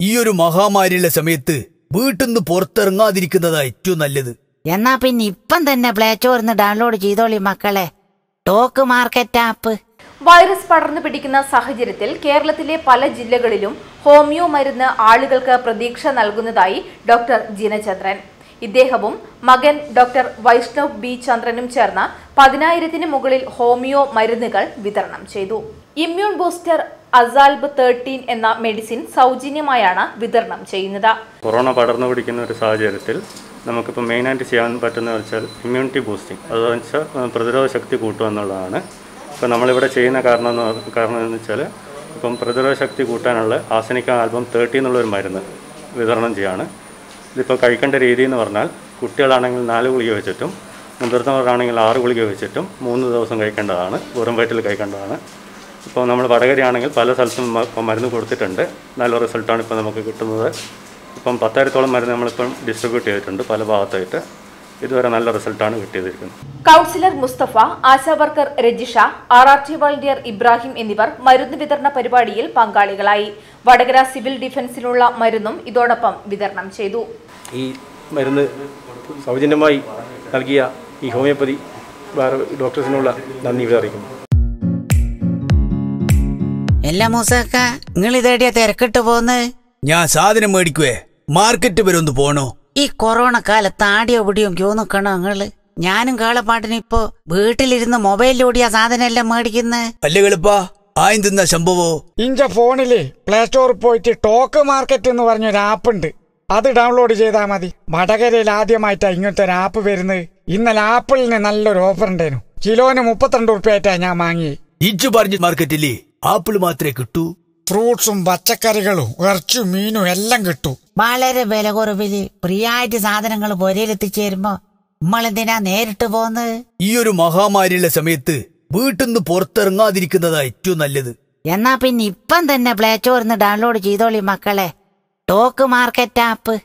ഈ ഒരു മഹാമാരിയുള്ള സമയത്ത് വീട്ടിൽ നിന്ന് പുറത്തിറങ്ങാതിരിക്കുന്നതാ ഏറ്റവും നല്ലത്. എന്നാ പിന്നെ ഇപ്പം തന്നെ പ്ലേ സ്റ്റോറിന്ന് ഡൗൺലോഡ് ചെയ്തോളി മക്കളെ. ടോക്ക് മാർക്കറ്റ് ആപ്പ് വൈറസ് പടർന്നു പിടിക്കുന്ന സാഹചര്യത്തിൽ കേരളത്തിലെ പല ജില്ലകളിലും ഹോമിയോ മരുന്ന് ആളുകൾക്ക് പ്രതീക്ഷ നൽകുന്നതായി ഡോക്ടർ ജിനചന്ദ്രൻ. ഇദ്ദേഹവും മകൻ ഡോക്ടർ വൈഷ്ണവ് ബി ചന്ദ്രനും ചേർന്ന് പതിനായിരത്തിന് മുകളിൽ ഹോമിയോ മരുന്നുകൾ വിതരണം ചെയ്തു. ഇമ്മ്യൂൺ ബൂസ്റ്റർ അസാൽബ് തേർട്ടീൻ എന്ന മെഡിസിൻ സൗജന്യമായാണ് വിതരണം ചെയ്യുന്നത്. കൊറോണ പടർന്നു പിടിക്കുന്ന ഒരു സാഹചര്യത്തിൽ നമുക്കിപ്പോൾ മെയിനായിട്ട് ചെയ്യാൻ പറ്റുന്ന വെച്ചാൽ ഇമ്മ്യൂണിറ്റി ബൂസ്റ്റിംഗ് അത് വെച്ചാൽ പ്രതിരോധ ശക്തി കൂട്ടുക എന്നുള്ളതാണ്. ഇപ്പോൾ നമ്മളിവിടെ ചെയ്യുന്ന കാരണം എന്ന് കാരണം എന്ന് വെച്ചാൽ ഇപ്പം പ്രതിരോധ ശക്തി കൂട്ടാനുള്ള ആസനിക്ക ആൽബം തേർട്ടി എന്നുള്ളൊരു മരുന്ന് വിതരണം ചെയ്യാണ്. ഇതിപ്പോൾ കഴിക്കേണ്ട രീതി എന്ന് പറഞ്ഞാൽ കുട്ടികളാണെങ്കിൽ നാല് ഗുളിക വെച്ചിട്ടും മുതിർന്നവരാണെങ്കിൽ ആറ് ഗുളിക വെച്ചിട്ടും മൂന്ന് ദിവസം കഴിക്കേണ്ടതാണ് വെറും വയറ്റിൽ കഴിക്കേണ്ടതാണ്. ഇപ്പോൾ നമ്മൾ വടകരയാണെങ്കിൽ പല സ്ഥലത്തും ഇപ്പം മരുന്ന് കൊടുത്തിട്ടുണ്ട്. നല്ല റിസൾട്ടാണ് ഇപ്പോൾ നമുക്ക് കിട്ടുന്നത്. ഇപ്പം പത്തായിരത്തോളം മരുന്ന് നമ്മളിപ്പം ഡിസ്ട്രിബ്യൂട്ട് ചെയ്തിട്ടുണ്ട് പല ഭാഗത്തായിട്ട്. ഇതുവരെ നല്ല റിസൾട്ടാണ് കിട്ടിയതിരിക്കുന്നത് councillor Mustafa Asha worker Rajisha R R T volunteer Ibrahim എന്നിവർ മരുന്ന് വിതരണ പരിപാടിയിൽ പങ്കാളികളായി. വടകര സിവിൽ ഡിഫൻസിനുള്ള മരുന്നും ഇതോടൊപ്പം വിതരണം ചെയ്തു. ഈ മരുന്ന് സൗജന്യമായി നൽകിയ ഈ ഹോമിയോപ്പതി ഡോക്ടേഴ്സിനുള്ള നന്ദി ഇവിടെ അറിയിക്കുന്നു. എല്ലാ മൂസക്ക നിങ്ങൾ ഇതേടിയ തിരക്കിട്ട് പോന്ന്? ഞാൻ സാധനം മേടിക്കുവേ. മാർക്കറ്റ് വരെ ഒന്ന് പോണോ? ഈ കൊറോണ കാലത്ത് ആടിയോ പിടിയോ ക്യൂ നിക്കണോ നിങ്ങൾ? ഞാനും കാളപ്പാട്ടിന് ഇപ്പോ വീട്ടിലിരുന്ന് മൊബൈലിലൂടിയ സാധനം എല്ലാം മേടിക്കുന്നത് അല്ലേ കളിപ്പാ ആയും തിന്ന സംഭവോ ഇഞ്ച ഫോണിൽ പ്ലേ സ്റ്റോറിൽ പോയിട്ട് ടോക്ക് മാർക്കറ്റ് എന്ന് പറഞ്ഞൊരു ആപ്പ് ഉണ്ട് അത് ഡൗൺലോഡ് ചെയ്താൽ മതി. വടകരയിൽ ആദ്യമായിട്ടാ ഇങ്ങനത്തെ ഒരു ആപ്പ് വരുന്നത്. ഇന്നലെ ആപ്പിളിന് നല്ലൊരു ഓഫർ ഉണ്ടായിരുന്നു. കിലോന് മുപ്പത്തിരണ്ട് ഉറുപ്പ്യായിട്ടാ ഞാൻ വാങ്ങി ഇജ്ജ് പറഞ്ഞ മാർക്കറ്റിൽ ആപ്പിൾ മാത്രമേ കിട്ടൂ. ഫ്രൂട്ട്സും പച്ചക്കറികളും ഇറച്ചും മീനും എല്ലാം കിട്ടും. വളരെ വില കുറവിൽ ഫ്രീയായിട്ട് സാധനങ്ങൾ പൊരയിലെത്തിച്ചേരുമ്പോ നമ്മളെന്തിനാ നേരിട്ട് പോന്ന്? ഈ ഒരു മഹാമാരിയുടെ സമയത്ത് വീട്ടിൽ നിന്ന് പുറത്തിറങ്ങാതിരിക്കുന്നതാ ഏറ്റവും നല്ലത്. എന്നാ പിന്നെ ഇപ്പം തന്നെ പ്ലേ സ്റ്റോറിന്ന് ഡൗൺലോഡ് ചെയ്തോളി മക്കളെ. Talk market app.